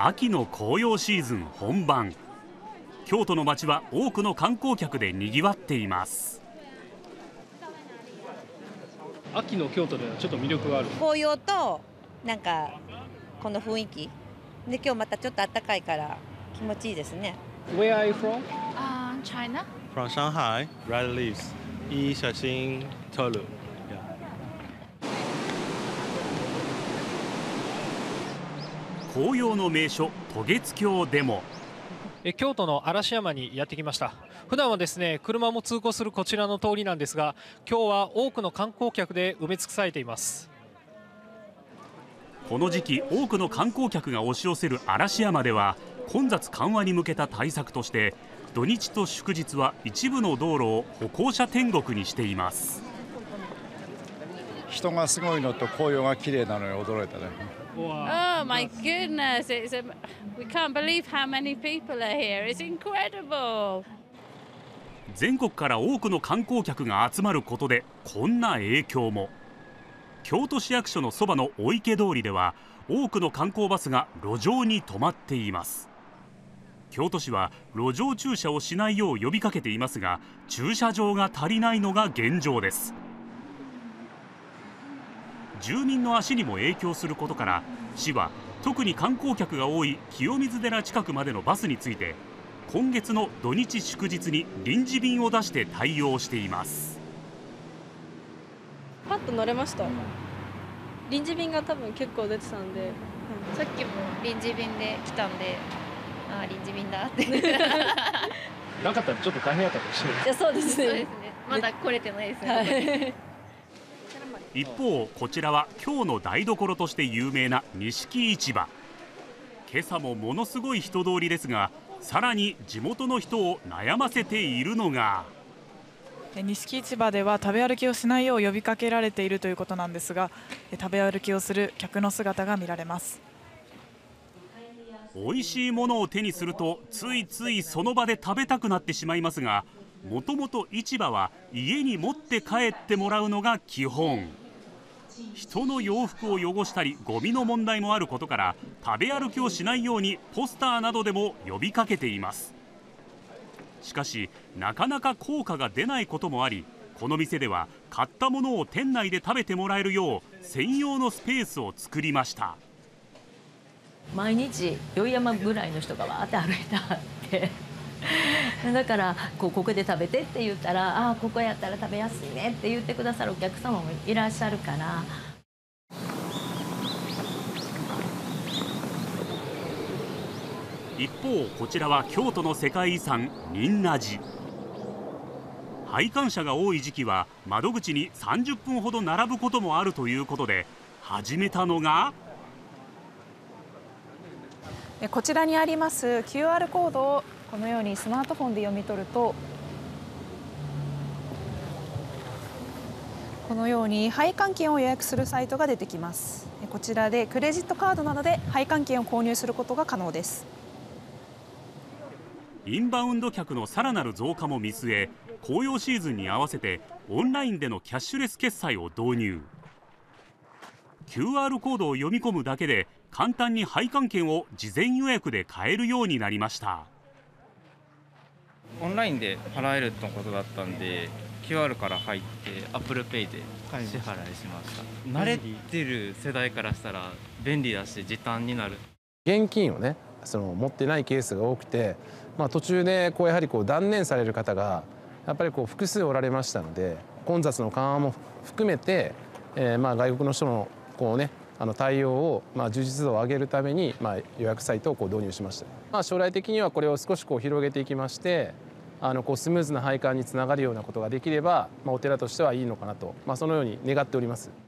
秋の紅葉シーズン本番京都の街は多くの観光客で賑わっています秋の京都ではちょっと魅力がある紅葉となんかこの雰囲気で今日またちょっと暖かいから気持ちいいですね Where are you from? Uh, China. From Shanghai, red leaves. いい写真撮る。紅葉の名所渡月橋でも。え京都の嵐山にやってきました。普段はですね車も通行するこちらの通りなんですが今日は多くの観光客で埋め尽くされています。この時期多くの観光客が押し寄せる嵐山では混雑緩和に向けた対策として土日と祝日は一部の道路を歩行者天国にしています人がすごいのと紅葉が綺麗なのに驚いたね Oh my goodness! It's a, we can't believe how many people are here. It's incredible. 全国から多くの観光客が集まることでこんな影響も京都市役所のそばのお池通りでは多くの観光バスが路上に止まっています京都市は路上駐車をしないよう呼びかけていますが駐車場が足りないのが現状です住民の足にも影響することから市は特に観光客が多い清水寺近くまでのバスについて今月の土日祝日に臨時便を出して対応していますパッと乗れました？臨時便が多分結構出てたんでさっきも臨時便で来たんで、ああ臨時便だって。なかったらちょっと大変やったかもしれないいやそうですそうですねね。まだ来れてないですね。はい一方こちらは京の台所として有名な錦市場。今朝もものすごい人通りですがさらに地元の人を悩ませているのが。錦市場では食べ歩きをしないよう呼びかけられているということなんですが食べ歩きをする客の姿が見られます。美味しいものを手にするとついついその場で食べたくなってしまいますがもともと市場は家に持って帰ってもらうのが基本。人の洋服を汚したりゴミの問題もあることから食べ歩きをしないようにポスターなどでも呼びかけています。しかしなかなか効果が出ないこともありこの店では買ったものを店内で食べてもらえるよう専用のスペースを作りました。毎日宵山ぐらいの人がわーって歩いてあって。だからこうここで食べてって言ったら「ああここやったら食べやすいね」って言ってくださるお客様もいらっしゃるから。一方こちらは京都の世界遺産仁和寺。拝観者が多い時期は窓口に30分ほど並ぶこともあるということで始めたのがこちらにあります QR コードをこのようにスマートフォンで読み取るとこのように配管券を予約するサイトが出てきます。こちらでクレジットカードなどで配管券を購入することが可能です。インバウンド客のさらなる増加も見据え紅葉シーズンに合わせてオンラインでのキャッシュレス決済を導入。QR コードを読み込むだけで簡単に配管券を事前予約で買えるようになりました。オンラインで払えるとのことだったんで QR から入って ApplePay で支払いしました。慣れてる世代からしたら便利だし時短になる。現金をねその持ってないケースが多くて、まあ、途中でこうやはりこう断念される方がやっぱりこう複数おられましたので混雑の緩和も含めて、えー、まあ外国の人のこうねあの対応をまあ充実度を上げるためにまあ予約サイトをこう導入しました、まあ、将来的にはこれを少しこう広げていきましてあのこうスムーズな配管につながるようなことができれば、まあ、お寺としてはいいのかなと、まあ、そのように願っております。